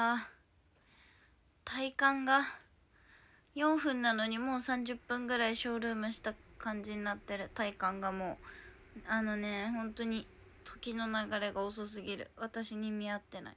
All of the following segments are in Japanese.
あ体感が4分なのにもう30分ぐらいショールームした感じになってる。体感がもうあのね本当に時の流れが遅すぎる。私に見合ってない。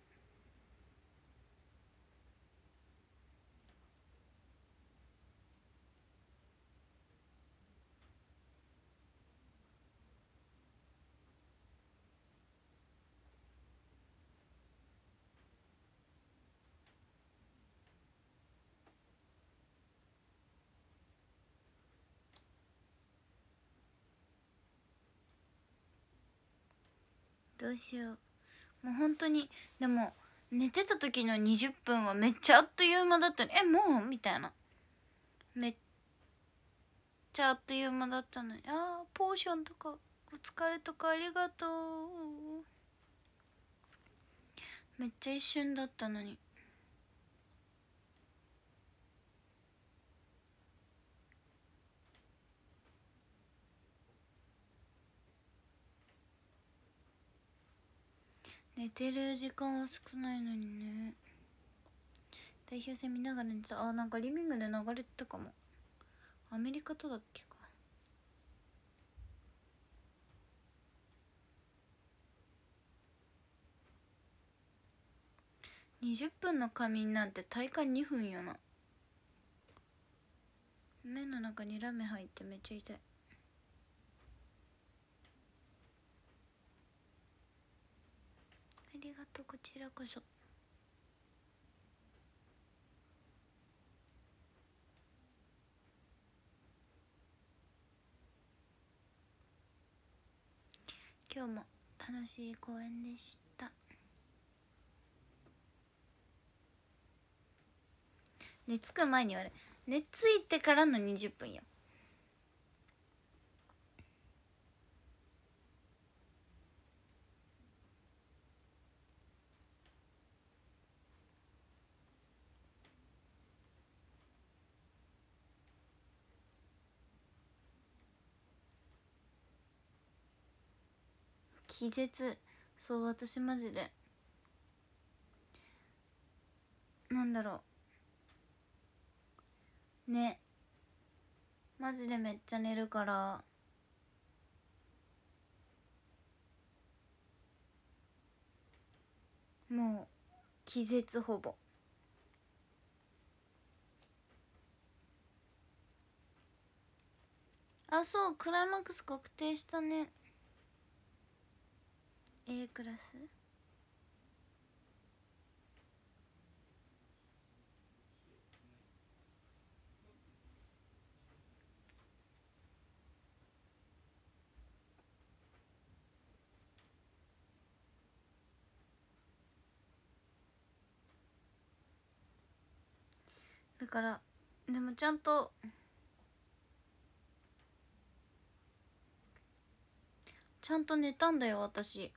どうしよう。もう本当に。でも寝てた時の20分はめっちゃあっという間だったの。えもう？みたいな。めっちゃあっという間だったの。にあーポーションとかお疲れとかありがとう。めっちゃ一瞬だったのに。寝てる時間は少ないのにね。代表戦見ながら寝てあなんかリビングで流れてたかも。アメリカとだっけか。20分の仮眠なんて体感2分よな。目の中にラメ入ってめっちゃ痛い。りがとうこちらこそ。今日も楽しい公演でした。寝つく前に言われ寝ついてからの20分よ。気絶。そう私マジで。なんだろう。ね。マジでめっちゃ寝るから。もう気絶ほぼ。あそうクライマックス確定したね。A クラス？だからでもちゃんとちゃんと寝たんだよ私。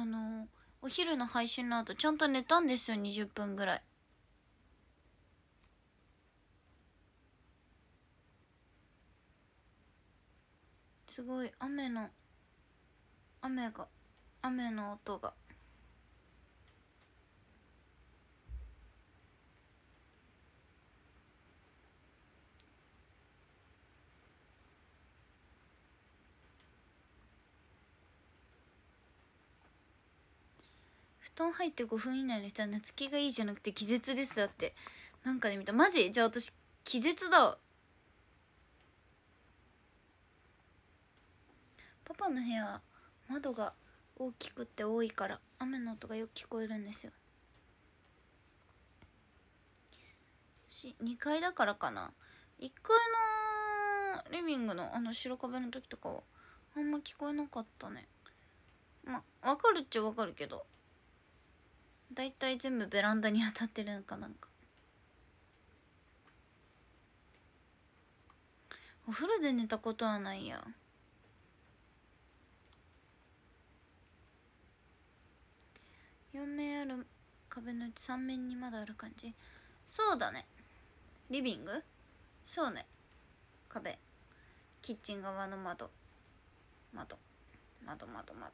あのお昼の配信の後ちゃんと寝たんですよ20分ぐらい。すごい雨の雨が雨の音が。布団入って5分以内の人は夏気がいいじゃなくて気絶です。だってなんかで見た。マジ？じゃあ私気絶だ。パパの部屋窓が大きくて多いから雨の音がよく聞こえるんですよ。し2階だからかな。1階のリビングのあの白壁の時とかはあんま聞こえなかったね。まあ分かるっちゃ分かるけど。だいたい全部ベランダに当たってるんかなんか。お風呂で寝たことはないや。4面ある壁のうち3面にまだある感じ。そうだね。リビング？そうね。壁。キッチン側の窓。窓窓窓窓。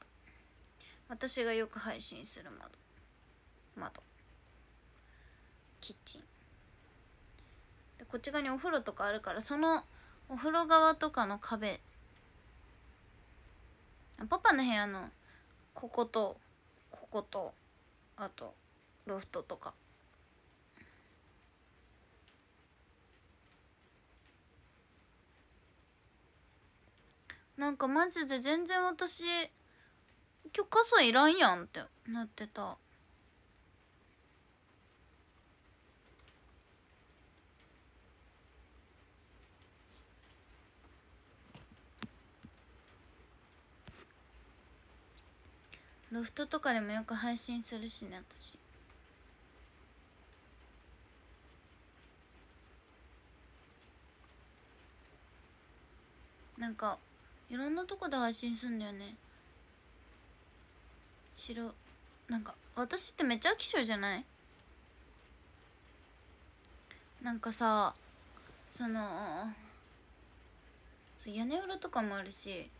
私がよく配信する窓。窓。キッチン。でこっち側にお風呂とかあるからそのお風呂側とかの壁。パパの部屋のこことこことあとロフトとか。なんかマジで全然私今日傘いらんやんってなってた。ロフトとかでもよく配信するしね私。なんかいろんなとこで配信すんだよね。白なんか私ってめっちゃ飽き性じゃない？なんかさそのそう屋根裏とかもあるし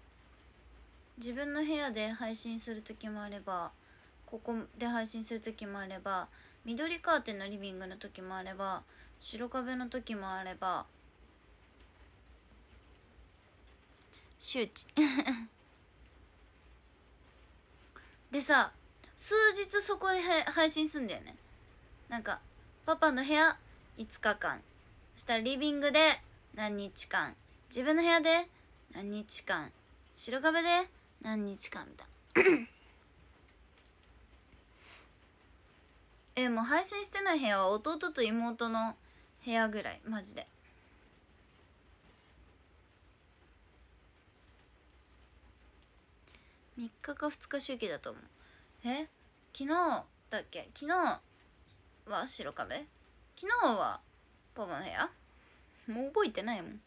自分の部屋で配信する時もあればここで配信する時もあれば緑カーテンのリビングの時もあれば白壁の時もあれば周知。でさ数日そこで配信すんだよね。なんかパパの部屋5日間。そしたらリビングで何日間。自分の部屋で何日間。白壁で何日間みたいな。えもう配信してない部屋は弟と妹の部屋ぐらいマジで。3日か2日周期だと思う。え？昨日だっけ？昨日は白壁？昨日はパパの部屋？もう覚えてないもん。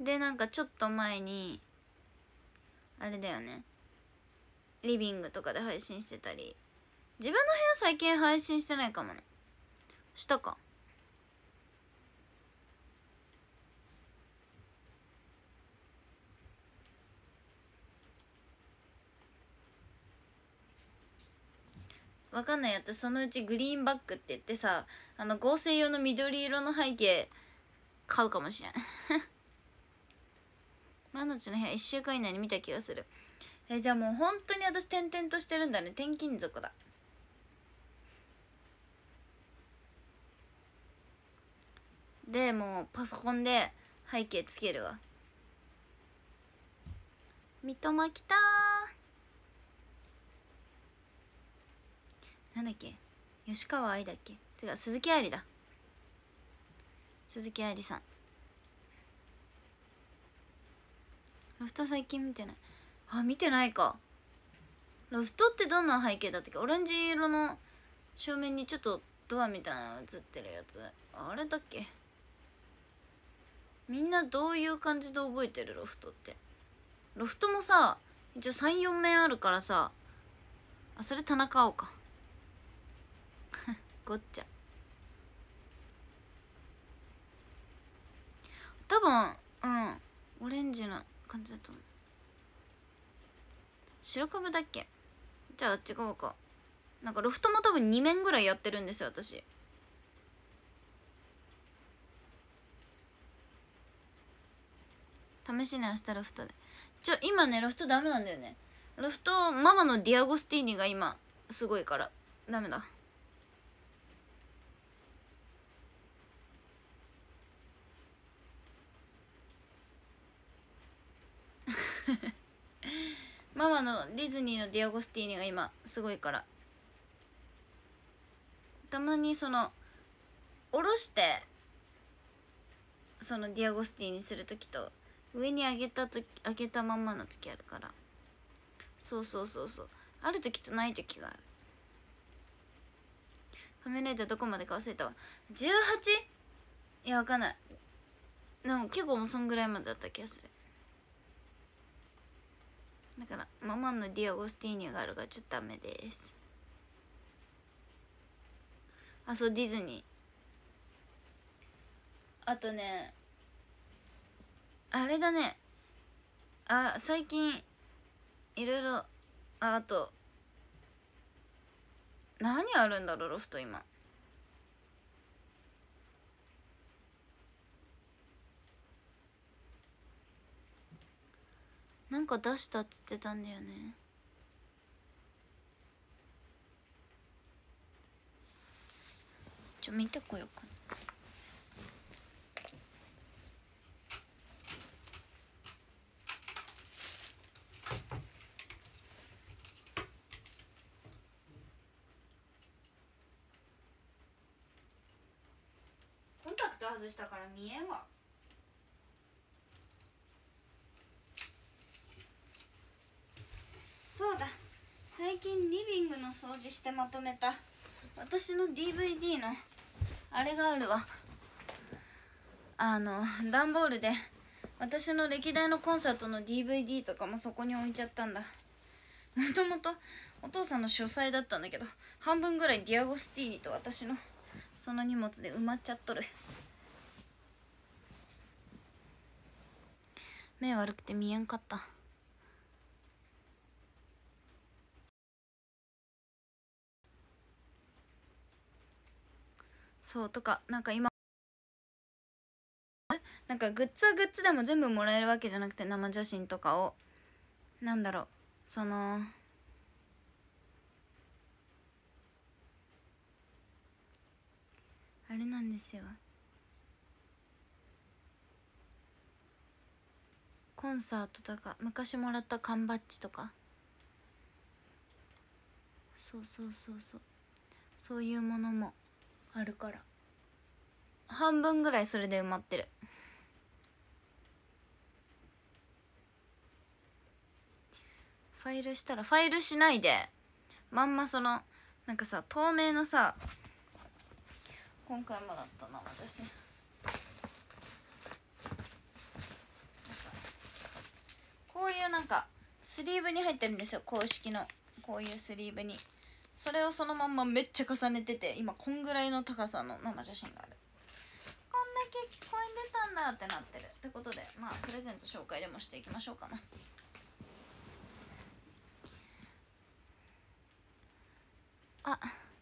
でなんかちょっと前にあれだよね。リビングとかで配信してたり。自分の部屋最近配信してないかもね。したか。わかんない。やったそのうちグリーンバックって言ってさあの合成用の緑色の背景買うかもしれん。マノチの部屋1週間以内に見た気がする。えじゃあもう本当に私転々としてるんだね。転勤族だ。でもうパソコンで背景つけるわ。三笘来たなんだっけ？吉川愛だっけ？違う鈴木愛理だ。鈴木愛理さん。ロフト最近見てない。あ見てないか。ロフトってどんな背景だったっけ？オレンジ色の正面にちょっとドアみたいなの映ってるやつ。あれだっけ？みんなどういう感じで覚えてる？ロフトって。ロフトもさ一応34面あるからさ。あそれ田中青か。ごっちゃ。多分うん。オレンジな感じだと思う。白壁だっけ？じゃあ違うか。なんかロフトも多分2面ぐらいやってるんですよ私。試しに明日ロフトで。ちょ今ねロフトダメなんだよね。ロフトママのディアゴスティーニが今すごいから。ダメだ。ママのディズニーのディアゴスティーニが今すごいから。たまにその下ろしてそのディアゴスティーニする時と上に上げた時上げたまんまの時あるから。そうそうそうそう。ある時とない時がある。カメライターどこまでか忘れたわ。18? いやわかんない。でも結構もうそんぐらいまでだった気がする。だからママのディアゴスティーニがあるからちょっとダメです。あそうディズニー。あとねあれだね。あ最近いろいろああと何あるんだろうロフト今。なんか出したっつってたんだよね。ちょ見てこようか。なコンタクト外したから見えんわ。そうだ。最近リビングの掃除してまとめた。私の DVD のあれがあるわ。あの段ボールで私の歴代のコンサートの DVD とかもそこに置いちゃったんだ。もともとお父さんの書斎だったんだけど半分ぐらいディアゴスティーニと私のその荷物で埋まっちゃっとる。目悪くて見えんかった。そうとかなんか今なんかグッズはグッズでも全部もらえるわけじゃなくて生写真とかを。なんだろう。そのあれなんですよ。コンサートとか昔もらった缶バッジとか。そうそうそうそう。そういうものも。あるから。半分ぐらいそれで埋まってる。ファイルしたらファイルしないで。まんまそのなんかさ透明のさ今回もらったな私こういうなんかスリーブに入ってるんですよ公式の。こういうスリーブに。それをそのまんまめっちゃ重ねてて今こんぐらいの高さの生写真がある。こんだけ聞こえてたんだってなってる。ってことでまあプレゼント紹介でもしていきましょうかな。あ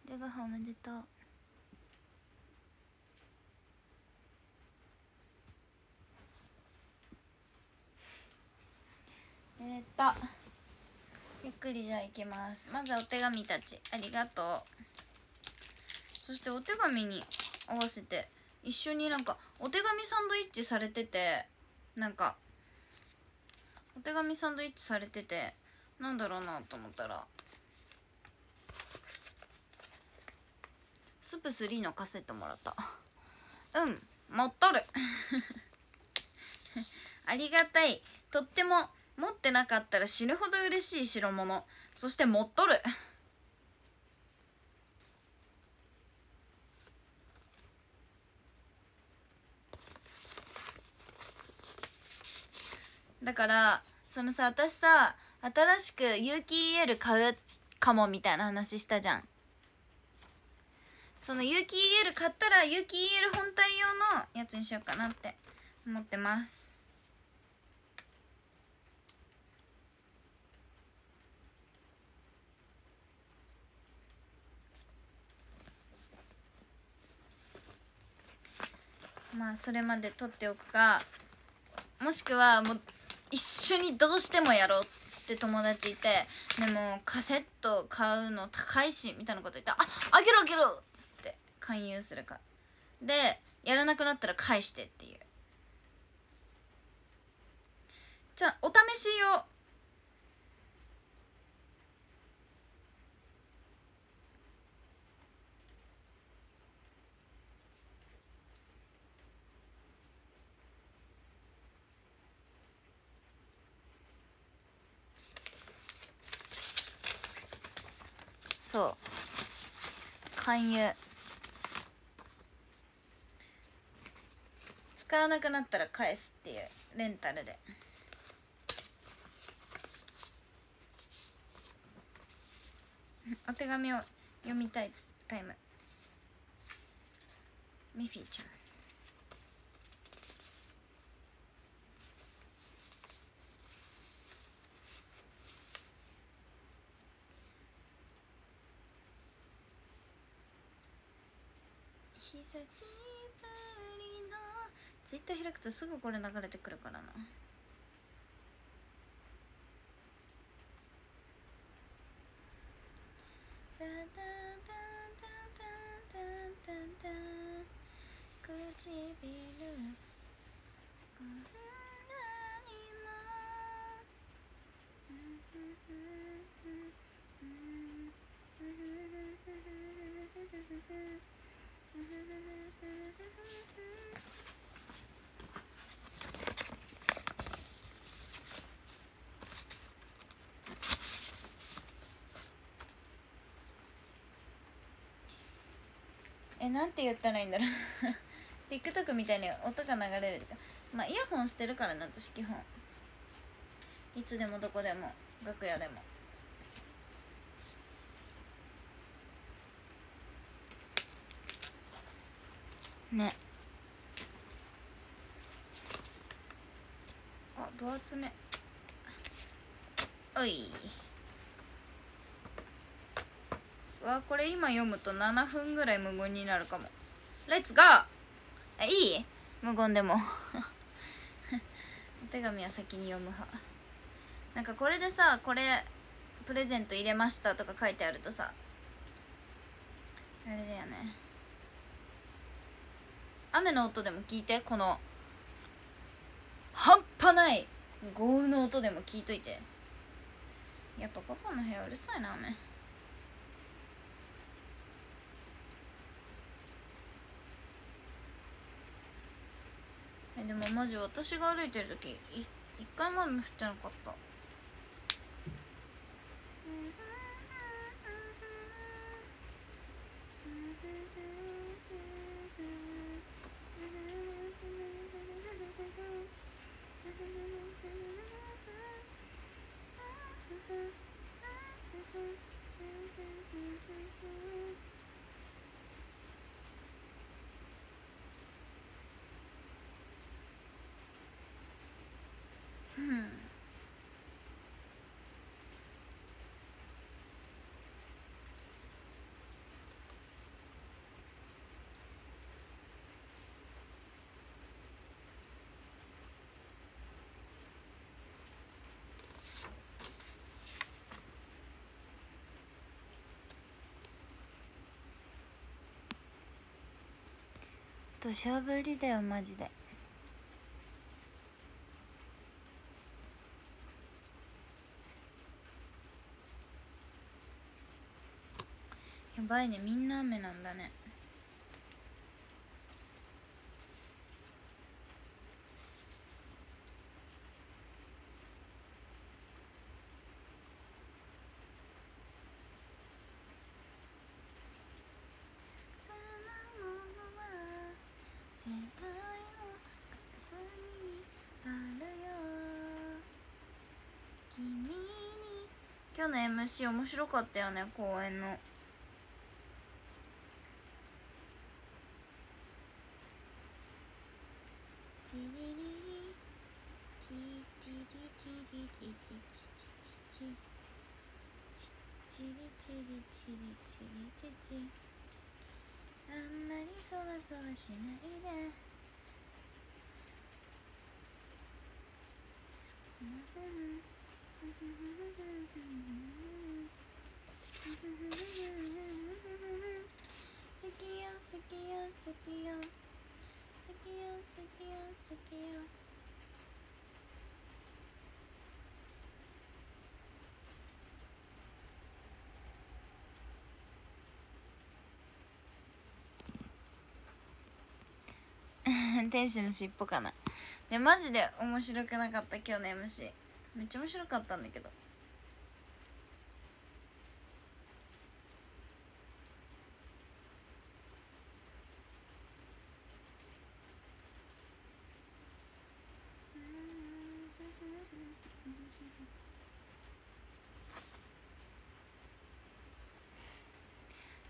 ジャガハおめでとうえー、っと。ゆっくりじゃあいきます。まずお手紙たちありがとう。そしてお手紙に合わせて一緒になんかお手紙サンドイッチされててなんかお手紙サンドイッチされててなんだろうなと思ったらスープ3のカセットもらった。うん持っとる。ありがたい。とっても持ってなかったら死ぬほど嬉しい代物。そして持っとる。だからそのさ私さ新しく有機 EL 買うかもみたいな話したじゃん。その有機 EL 買ったら有機 EL 本体用のやつにしようかなって思ってます。まあそれまで取っておくかもしくはもう一緒にどうしてもやろうって友達いてでもカセット買うの高いしみたいなこと言ったら「ああげろあげろ!」っつって勧誘するかでやらなくなったら返してっていうじゃあお試し用そう。勧誘。使わなくなったら返すっていう。レンタルで。お手紙を読みたいタイム。ミフィちゃん。ツイッター開くとすぐこれ流れてくるからな「唇こんなにも」Mm-hmm. えなんて言ったらいいんだろう。TikTok みたいに音が流れるまあイヤホンしてるからな私基本。いつでもどこでも楽屋でも。ね。あ分厚め。おい。わこれ今読むと7分ぐらい無言になるかも。レッツゴーえいい？無言でも。お手紙は先に読む派。なんかこれでさこれプレゼント入れましたとか書いてあるとさあれだよね。雨の音でも聞いてこの半端ない豪雨の音でも聞いといて。やっぱパパの部屋うるさいな雨。えでもマジ私が歩いてる時一回も雨降ってなかった。Thank you. 土砂降りだよマジで。やばいねみんな雨なんだね。今日の MC 面白かったよね公演の。あんまりそわそわしないでうん 天使の尻尾かな。でマジで面白くなかった今日の MC めっちゃ面白かったんだけど。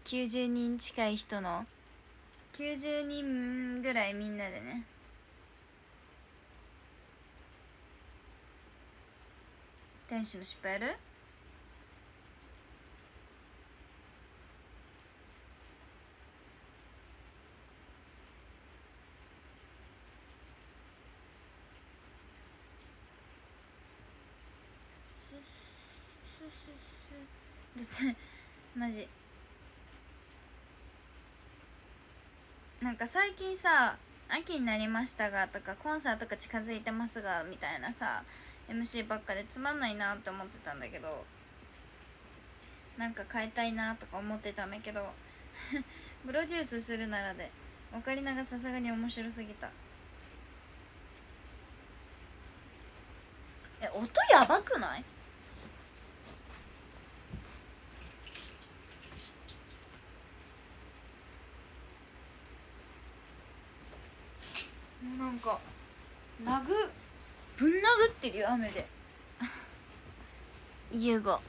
90人近い人の。90人ぐらいみんなでね天使の失敗やるだってマジ。なんか最近さ「秋になりましたが」とか「コンサートが近づいてますが」みたいなさ。MC ばっかでつまんないなって思ってたんだけどなんか変えたいなとか思ってたんだけど プロデュースするならでオカリナがさすがに面白すぎた。え音やばくない？なんか殴ぶん殴ってるよ雨で。家が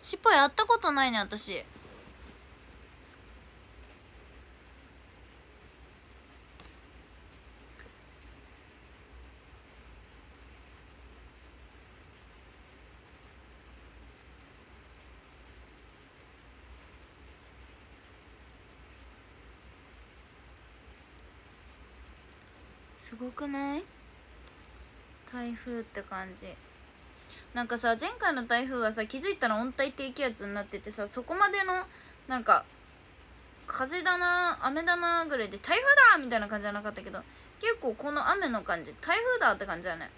尻尾やったことないね私。ごくない？台風って感じ。なんかさ前回の台風はさ気づいたら温帯低気圧になっててさそこまでのなんか風だな雨だなぐらいで台風だみたいな感じじゃなかったけど結構この雨の感じ。台風だって感じだね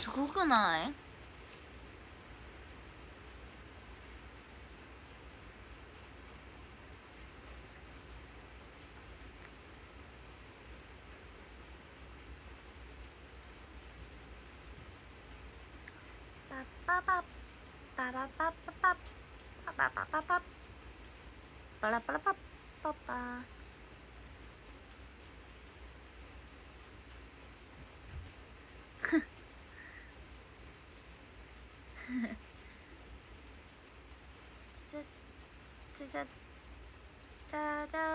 すごくない？パッパパッパラパッパパッパパパパパッパラパラパッパパじゃじゃじゃじゃ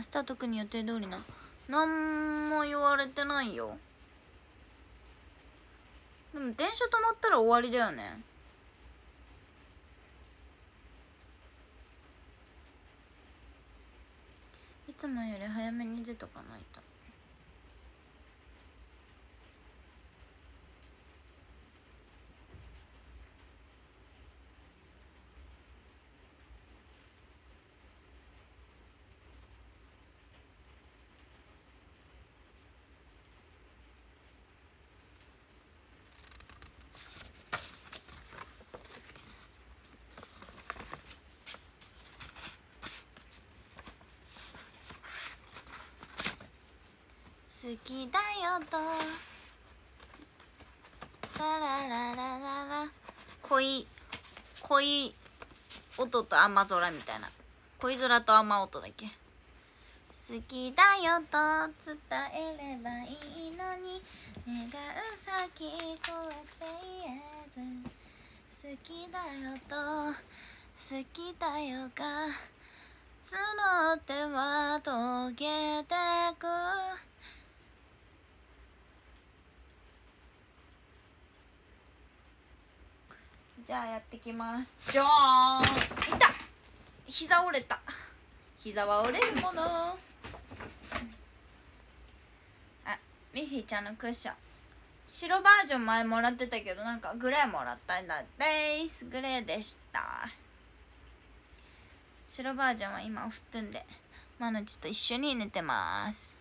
明日は特に予定通りな。何も言われてないよ。でも電車止まったら終わりだよね。いつもより早めに出とかないと。きだよと。ララララララ。恋恋音と雨空みたいな。恋空と雨音だっけ？好きだよと。伝えればいいのに。願う先怖くて言えず。好きだよと。好きだよが募っては溶けてく。じゃあやってきます。じゃーんいた。膝折れた。膝は折れるもの。あミッフィーちゃんのクッション。白バージョン前もらってたけどなんかグレーもらったんだ。ですグレーでした。白バージョンは今お布団で。マナチと一緒に寝てます。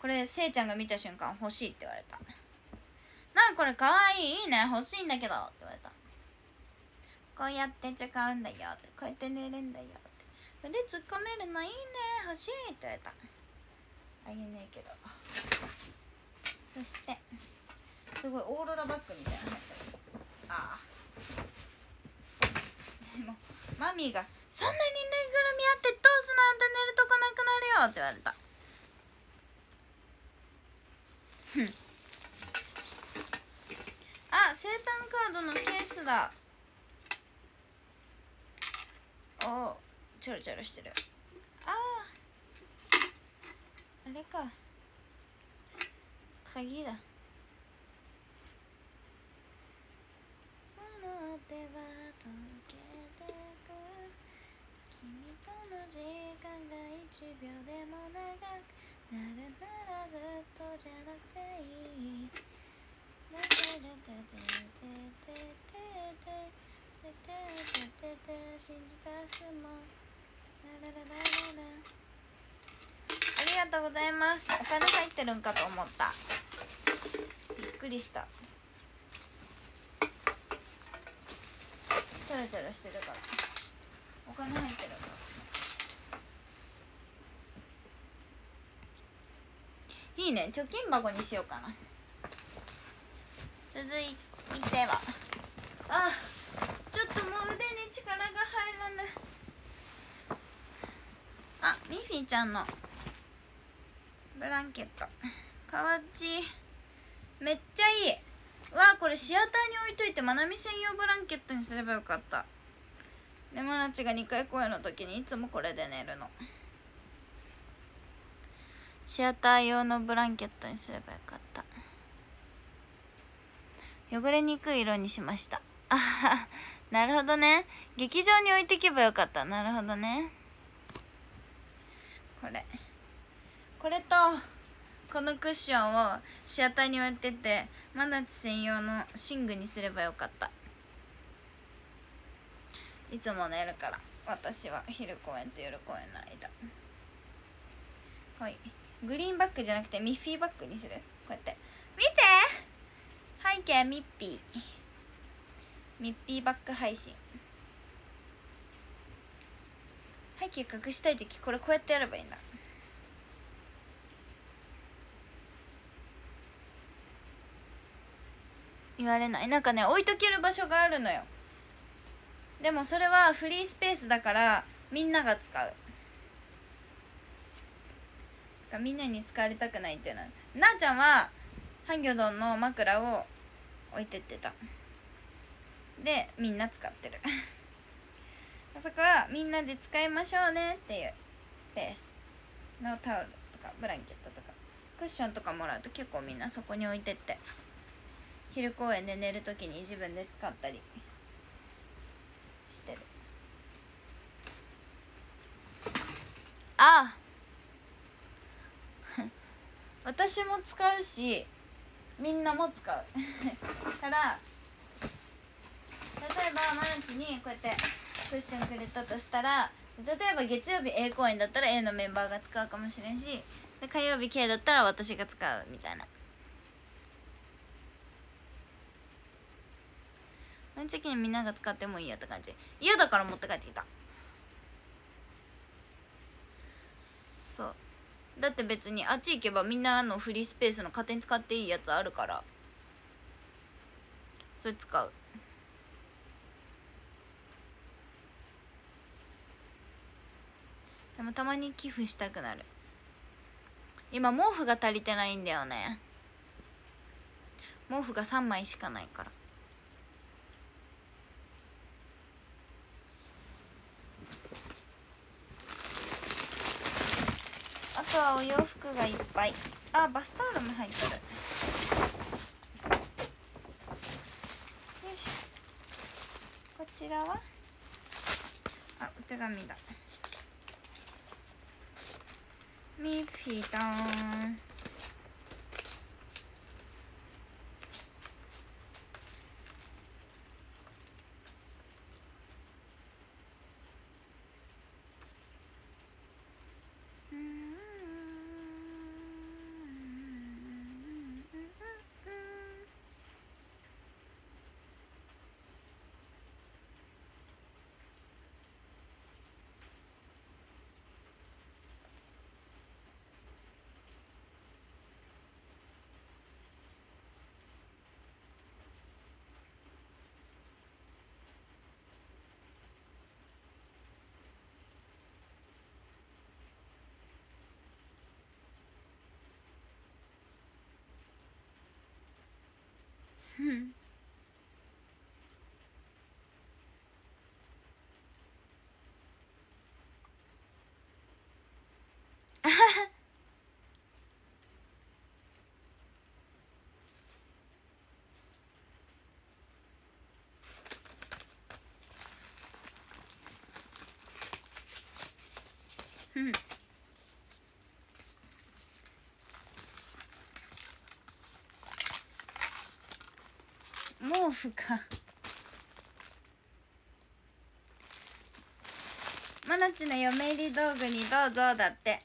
これせいちゃんが見た瞬間欲しいって言われたなんこれかわいいいいね欲しいんだけどって言われた。こうやって使うんだよって。こうやって寝るんだよって。で突っ込めるのいいね欲しいって言われた。あげねえけど。そしてすごいオーロラバッグみたいなの入ってる。ああ。ミーが「そんなにぬいぐるみあってどうすなんだ寝るとこなくなるよ」って言われた。ふんあ生誕カードのケースだ。おおチョロチョロしてる。あああれか。鍵だ。その手は溶けてく。君との時間が一秒でも長く。なるならずっとじゃなくていい。ありがとうございます。お金入ってるんかと思った。びっくりした。チャラチャラしてるから。お金入ってるからいいね。貯金箱にしようかな。続いては。あちょっともう腕に力が入らぬ。あミフィーちゃんのブランケット。かわっちめっちゃいい。うわこれシアターに置いといてまなみ専用ブランケットにすればよかった。でまなちが2回公演の時にいつもこれで寝るの。シアター用のブランケットにすればよかった。汚れにくい色にしました。あ はなるほどね。劇場に置いてけばよかった。なるほどね。これ。これとこのクッションをシアターに置いててマナチ専用の寝具にすればよかった。いつも寝るから。私は昼公演と夜公演の間。はい。グリーンバッグじゃなくてミッフィーバッグにする？こうやって。見て！背景ミッピー。ミッピーバック配信。背景隠したい時これこうやってやればいいんだ。言われない。なんかね置いとける場所があるのよ。でもそれはフリースペースだからみんなが使う。みんなに使われたくないっていうのは。なあちゃんはハンギョドンの枕を置いてってた。でみんな使ってる。あ そこはみんなで使いましょうねっていうスペースのタオルとかブランケットとか。クッションとかもらうと結構みんなそこに置いてって。昼公演で寝る時に自分で使ったりしてる。ああ 私も使うしみんなも使う。から例えば毎日にこうやってクッションくれたとしたら例えば月曜日 A 公演だったら A のメンバーが使うかもしれんしで火曜日 K だったら私が使うみたいな。その時にみんなが使ってもいいよって感じ。嫌だから持って帰ってきた。そう。だって別にあっち行けばみんなのフリースペースの勝手に使っていいやつあるから。それ使う。でもたまに寄付したくなる。今毛布が足りてないんだよね。毛布が3枚しかないから。とはお洋服がいっぱい。あバスタオルも入ってる。よいしょ。こちらは？あお手紙だ。ミッフィータン。Hmm. 夫か。マナチの嫁入り道具にどうぞだって。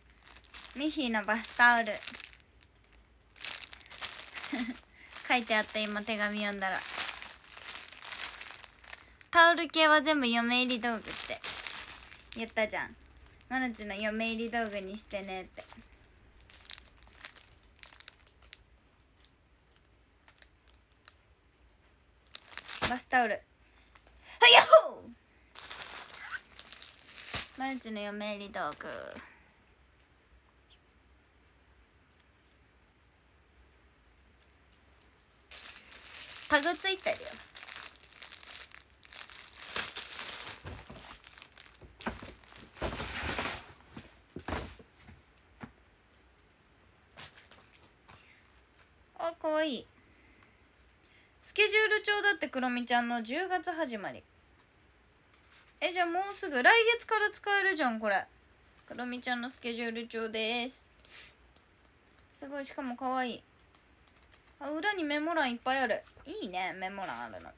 ミヒーのバスタオル。書いてあった今手紙読んだら。タオル系は全部嫁入り道具って。言ったじゃん。マナチの嫁入り道具にしてねって。バスタオル。はいやっほー。マナチの嫁入り道具タグついてるよ。あかわいいスケジュール帳だってクロミちゃんの10月始まり。えじゃあもうすぐ来月から使えるじゃんこれ。クロミちゃんのスケジュール帳です。すごいしかもかわい。いあ裏にメモ欄いっぱいある。いいねメモ欄あるの。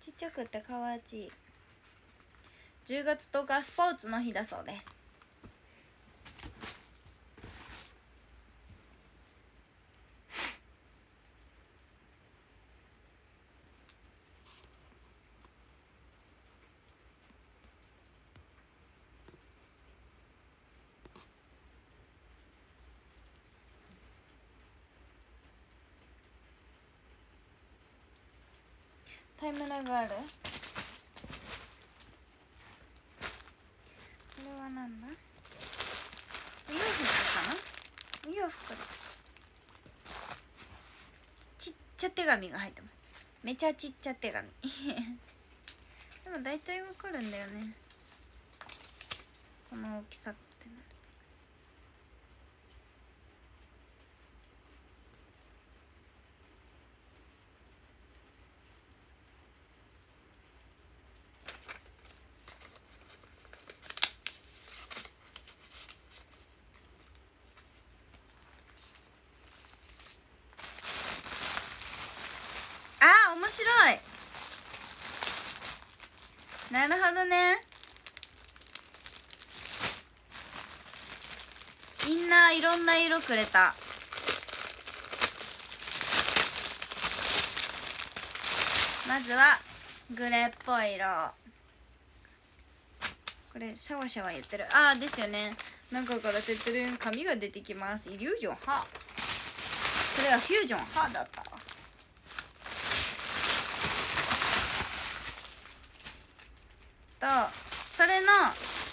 ちっちゃくてかわちい。10月10日スポーツの日だそうです。タイムラグある？これはなんだ？お洋服かな？お洋服だちっちゃ手紙が入ってます。めちゃちっちゃ手紙。でも大体わかるんだよね。この大きさ。ってなるあー面白いなるほどね。みんないろんな色くれた。まずはグレーっぽい色。これシャワシャワ言ってる。ああですよね。中からてってる紙が出てきます。イリュージョンハそれはフュージョンハだったわとそれの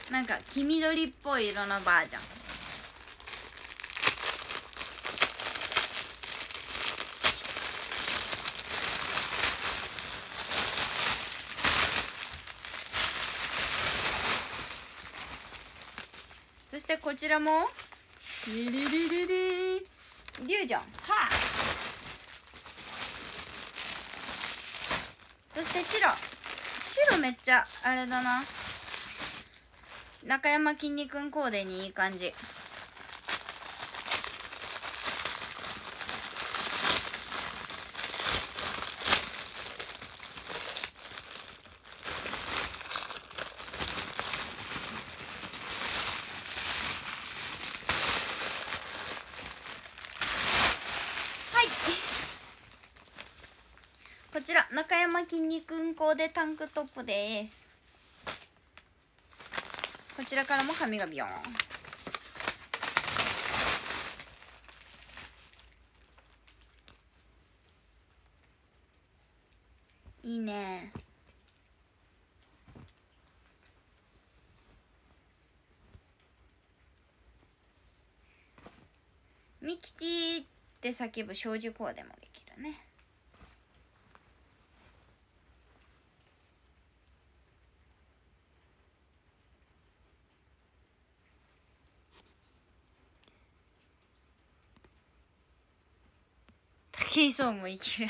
なんか黄緑っぽい色のバージョン。そしてこちらもリリリリリリュージョンはあそして白白めっちゃあれだな。中山きんに君コーデにいい感じはいこちら中山きんに君コーデタンクトップです。こちらからも髪がビヨーンいいね。ミキティって叫ぶ障子コーデもできるね。武井壮も生きる。っ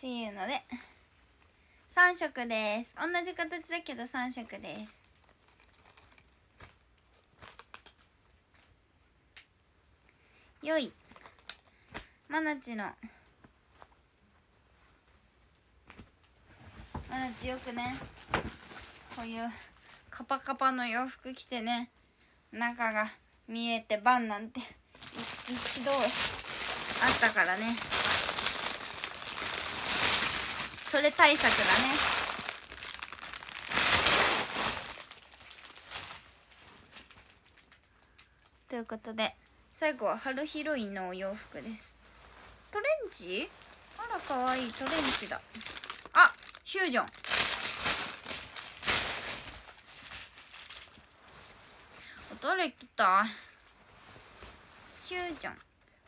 ていうので3色です。同じ形だけど3色です。よい。まなちの。まなちよくね。こういうカパカパの洋服着てね中が見えてバンなんて。一度あったからね。それ対策だね。ということで最後は春ヒロインのお洋服です。トレンチ？あらかわい。いトレンチだ。あフュージョン。誰来た？フュージョン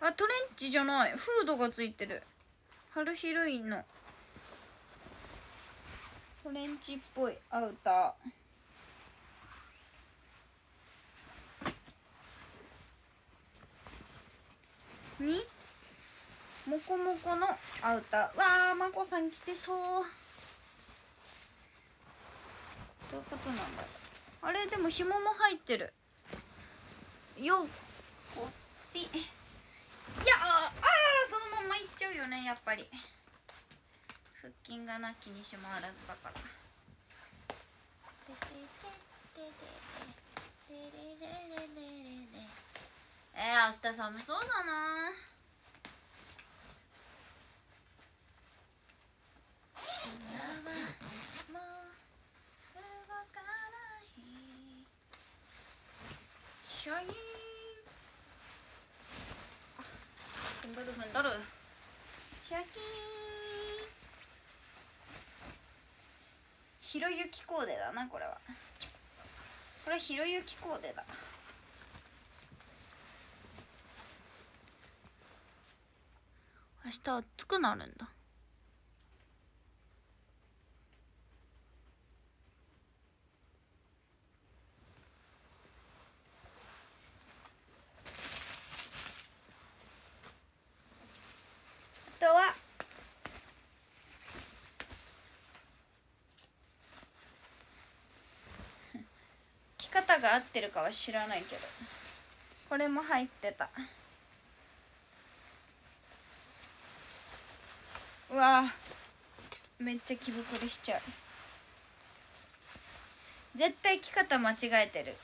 あトレンチじゃない。フードがついてる。春ヒロインの。トレンチっぽいアウター。に？もこもこのアウター。わあまこさん着てそう。どういうことなんだろう。あれでも紐も入ってる。よこっぴいやああそのままいっちゃうよねやっぱり。腹筋がなきにしもあらずだから。えー、明日寒そうだなシャイン。踏んどる踏んどるシャキーン。ひろゆきコーデだなこれは。これひろゆきコーデだ。明日暑くなるんだ。あとは。着方が合ってるかは知らないけど。これも入ってた。うわ。めっちゃ着膨れしちゃう。絶対着方間違えてる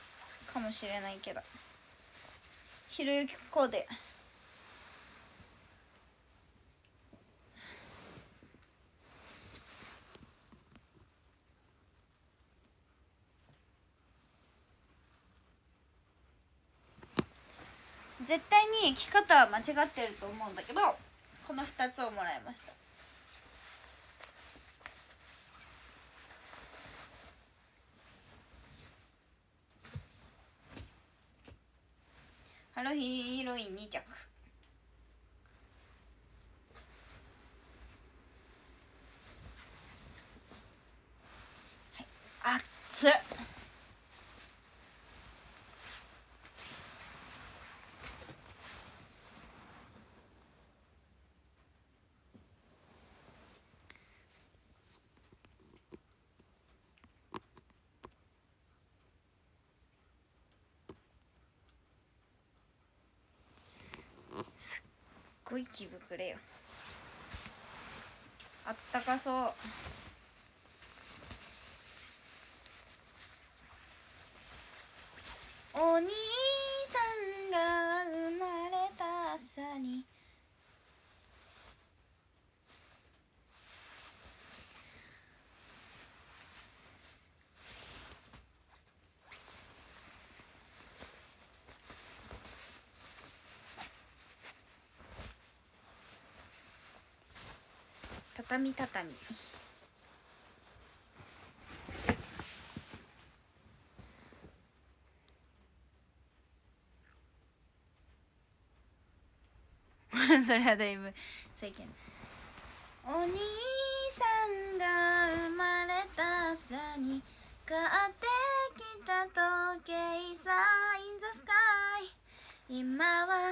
かもしれないけど。ひろゆきコーデ絶対に着方は間違ってると思うんだけどこの2つをもらいました。ハロヒーロイン2着。はい熱っすっごくれよ。あったかそう。お兄さんが生まれた朝に畳。畳 それはだいぶ最近。お兄さんが生まれた朝に買ってきた時計さ in the sky 今は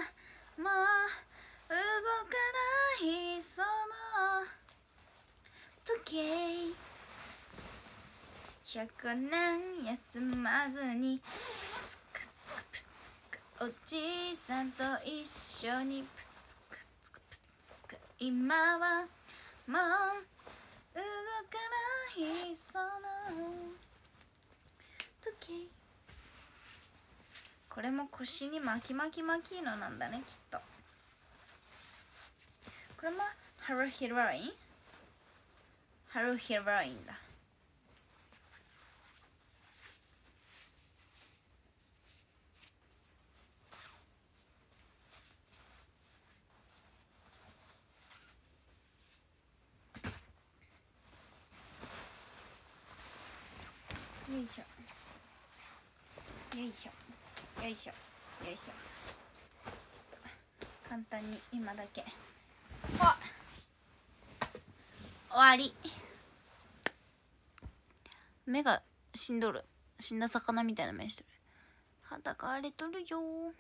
もう時計100年休まずにくっつくっつくくっつくおじいさんと一緒にプツクツクプツク。今はもう動かないその時。これも腰に巻き巻き巻きのなんだねきっと。これもハローヒロイン？ハローヒロインだ。よいしょ。よいしょ。よいしょ。よいしょ。ちょっと簡単に今だけ。終わり。目が死んどる。死んだ魚みたいな目してる。肌が荒れとるよ。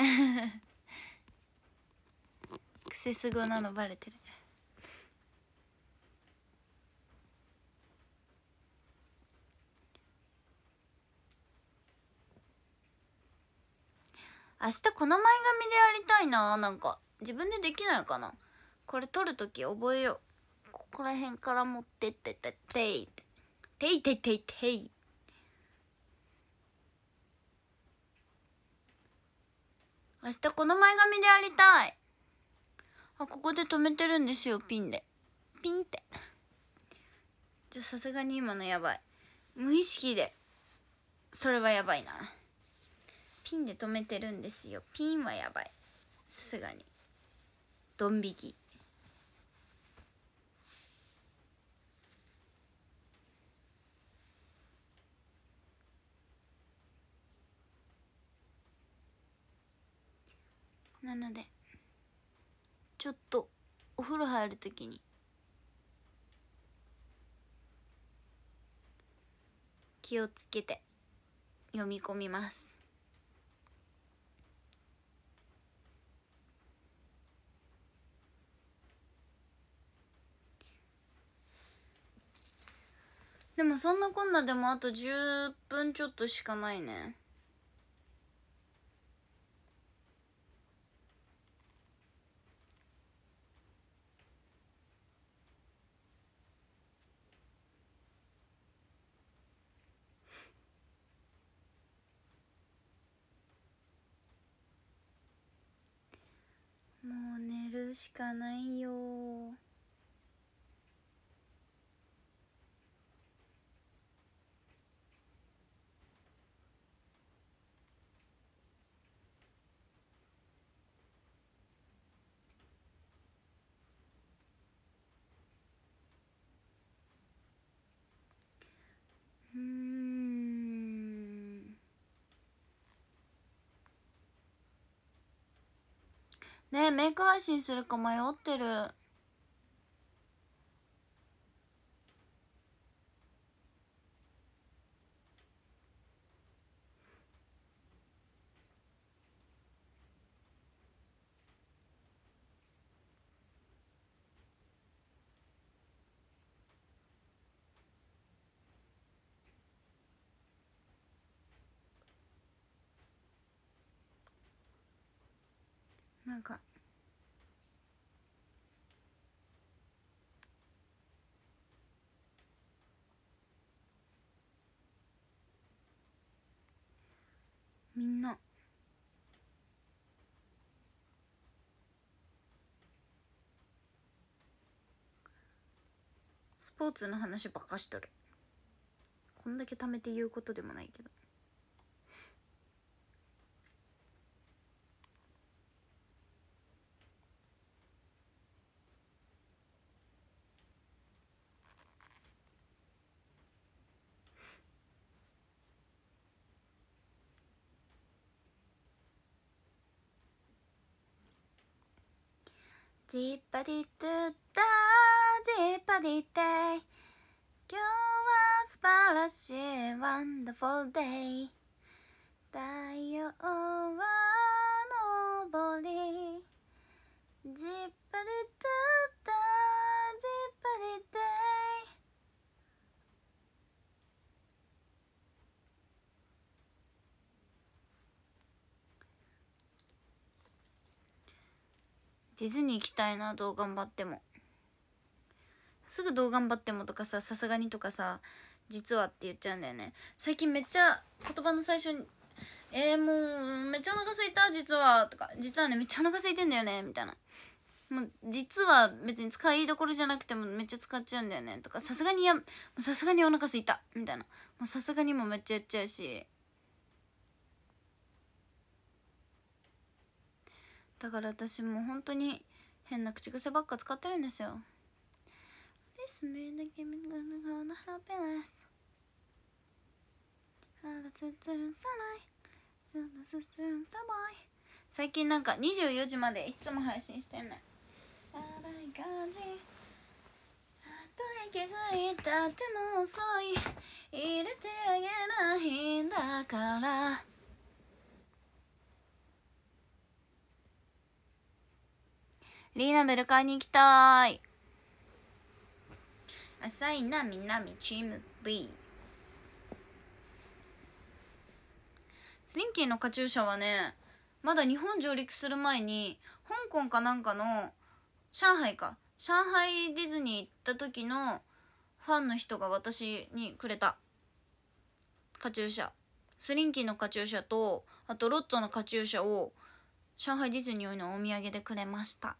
クセス語なのバレてる。明日この前髪でやりたいな。なんか自分でできないかな。これ撮るとき覚えよう。ここら辺から持ってってってていて。いていていてい。明日この前髪でやりたい。あここで止めてるんですよピンで。ピンって。じゃさすがに今のやばい。無意識で。それはやばいな。ピンで止めてるんですよ。ピンはやばい。さすがに。ドン引き。なのでちょっとお風呂入るときに。気をつけて読み込みます。でもそんなこんなでもあと10分ちょっとしかないね。もう寝るしかないよ。うん。ねえメイク配信するか迷ってる。なんか。みんな。スポーツの話ばっかしとる。こんだけ貯めて言うことでもないけど。ジッパディトゥッタジッパディテイ。今日は素晴らしい Wonderful day 太陽は昇り。ジッパリトゥッタジッパリデイディズニー行きたいなどう頑張っても。すぐどう頑張ってもとかささすがにとかさ実はって言っちゃうんだよね。最近めっちゃ言葉の最初に「えー、もうめっちゃお腹すいた実は」とか「実はねめっちゃお腹空いてんだよね」みたいな。もう実は別に使いどころじゃなくてもめっちゃ使っちゃうんだよねとか。さすがにやさすがにお腹すいたみたいな。もうさすがにもめっちゃやっちゃうし。だから私もう本当に変な口癖ばっか使ってるんですよ。This made the game gonna go on happiness. 最近なんか24時までいつも配信してんね荒い感じ。後で気づいたっても遅い入れてあげないんだから。リーナベル買いに行きたい。浅いなみなみチーム B スリンキーのカチューシャはねまだ日本上陸する前に香港かなんかの上海か上海ディズニー行った時のファンの人が私にくれた。カチューシャ。スリンキーのカチューシャとあとロッツォのカチューシャを上海ディズニーのお土産でくれました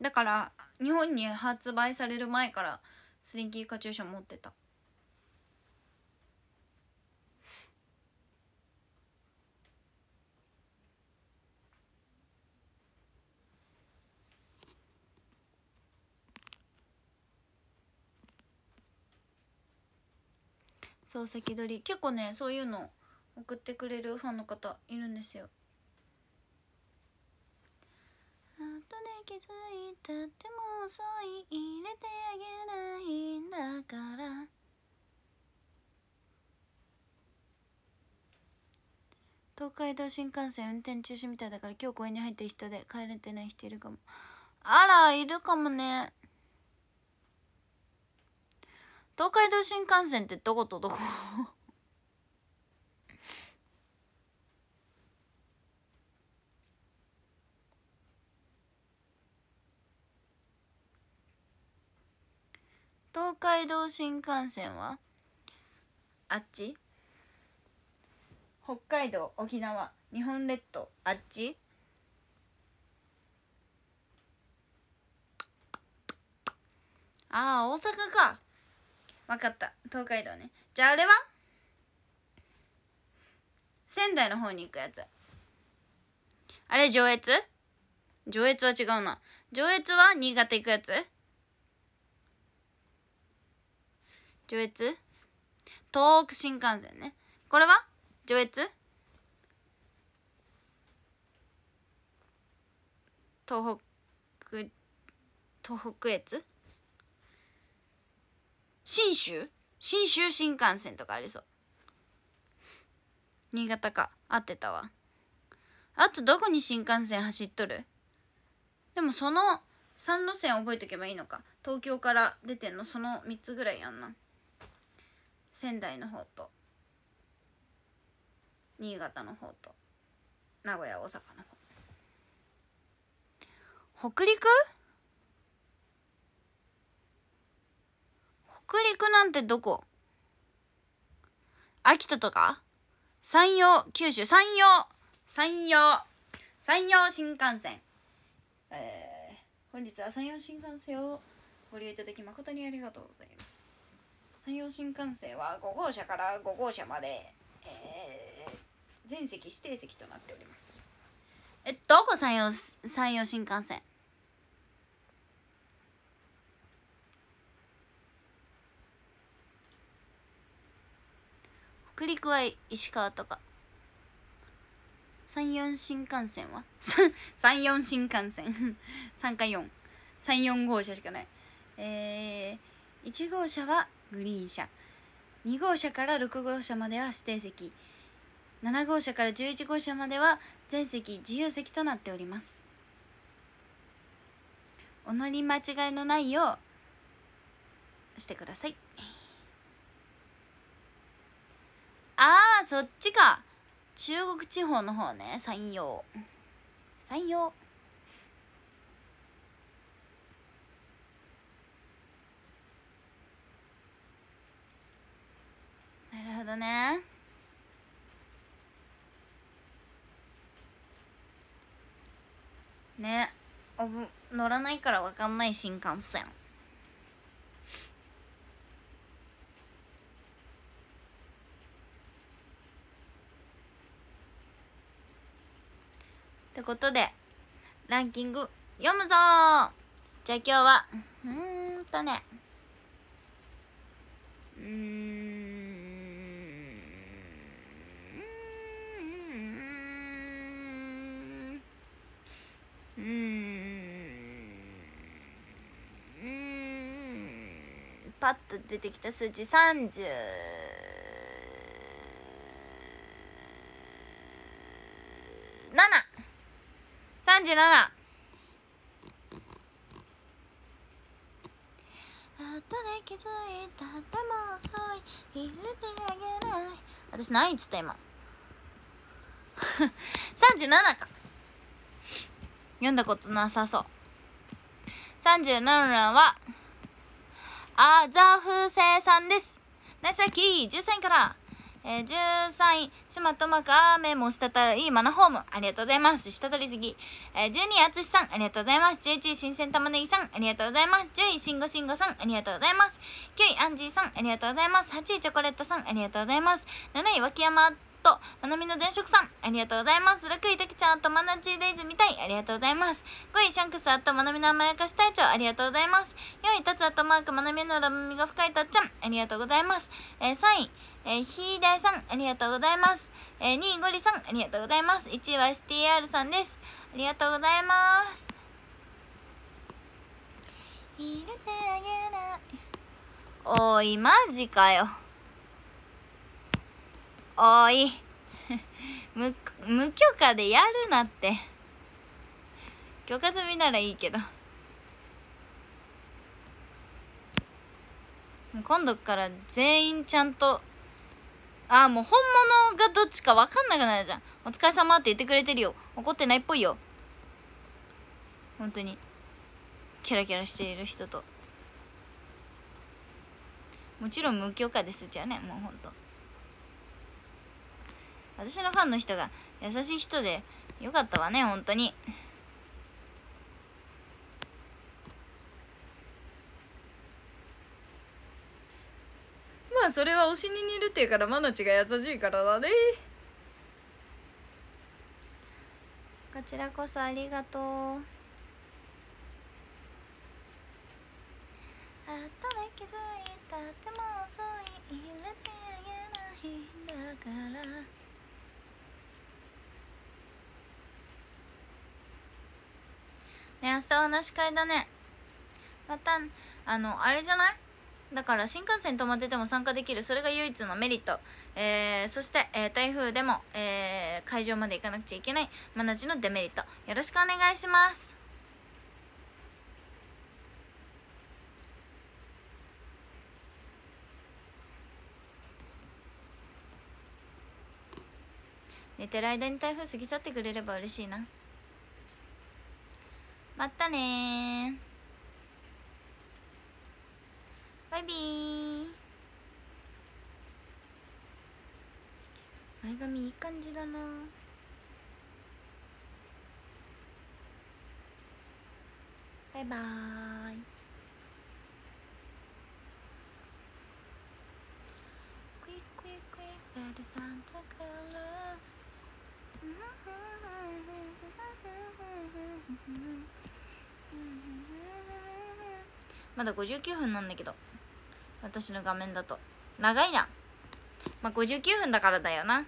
だから日本に発売される前からスリンキーカチューシャ持ってた。そう先取り。結構ねそういうの送ってくれるファンの方いるんですよ。後で気づいたっても遅い入れてあげないんだから。東海道新幹線運転中止みたいだから今日公園に入ってる人で帰れてない人いるかも。あらいるかもね。東海道新幹線ってどことどこ東海道新幹線は？あっち？北海道沖縄。日本列島。あっち？ああ大阪か。分かった。東海道ね。じゃああれは？仙台の方に行くやつ。あれ上越？上越は違うな。上越は新潟行くやつ。上越？東北新幹線ね。これは？上越？東北東北越？信州？信州新幹線とかありそう。新潟か。合ってたわ。あとどこに新幹線走っとる？でもその3路線覚えとけばいいのか。東京から出てんのその3つぐらいやんな。仙台の方と新潟の方と名古屋大阪の方。北陸？北陸なんてどこ？秋田とか？山陽九州？山陽？山陽？山陽新幹線。えー、本日は山陽新幹線をご利用いただき誠にありがとうございます。山陽新幹線は5号車から5号車まで、えー、全席指定席となっております。えどこ山陽山陽新幹線？北陸は石川とか。三四新幹線は？三四新幹線。3か434号車しかない。えー、1号車はグリーン車。2号車から6号車までは指定席。7号車から11号車までは全席自由席となっております。お乗り間違いのないようしてください。あーそっちか。中国地方の方ね。山陽。山陽。なるほどね。ね。おぶ乗らないから分かんない新幹線。ってことでランキング読むぞ。じゃあ今日はうんとね。うん。うーん。パッと出てきた数値30 37後で気づいたでも遅い。入れてあげない私何っつった今。37か。読んだことなさそう37はあざふせさんですナイスキー13位からえー、13位、島とまか雨もしたたいいマナホーム。ありがとうございます。したたりすぎ。えー、12位、あつしさん。ありがとうございます。11位、新鮮玉ねぎさん。ありがとうございます。10位、しんごしんごさん。ありがとうございます。9位、アンジーさん。ありがとうございます。8位、チョコレートさん。ありがとうございます。7位、脇山と、まなみの電飾さん、ありがとうございます。6位、たくちゃんとまなちデイズみたい、ありがとうございます。5位、シャンクスあとまなみの甘やかし隊長、ありがとうございます。4位、たつあとマークまなみのラブみが深いたっちゃん、ありがとうございます。えー、3位、えー、ひーだいさん、ありがとうございます。えー、2位、ゴリさん、ありがとうございます。1位は STR さんです。ありがとうございます。入れてあげないおい、マジかよ。おい。無無許可でやるなって。許可済みならいいけど。今度から全員ちゃんとああもう本物がどっちか分かんなくなるじゃん。お疲れ様って言ってくれてるよ。怒ってないっぽいよ。本当にキャラキャラしている人と。もちろん無許可ですじゃあねもうほんと私のファンの人が優しい人でよかったわね本当に。まあそれは推しに似るっていうからマナチが優しいからだね。こちらこそありがとう。あとで気づいたでも遅い入れてあげないんだからね明日は話し会だね。またあのあれじゃない？だから新幹線止まってても参加できる。それが唯一のメリット、えー、そして、えー、台風でも、えー、会場まで行かなくちゃいけない。真夏のデメリット。よろしくお願いします。寝てる間に台風過ぎ去ってくれれば嬉しいな。またねバイビー。前髪いい感じだな。バイバーイ。クイクイクイレディサンタクラス。まだ59分なんだけど。私の画面だと。長いなまあ59分だからだよな。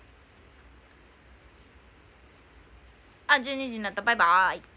あ12時になった。バイバーイ。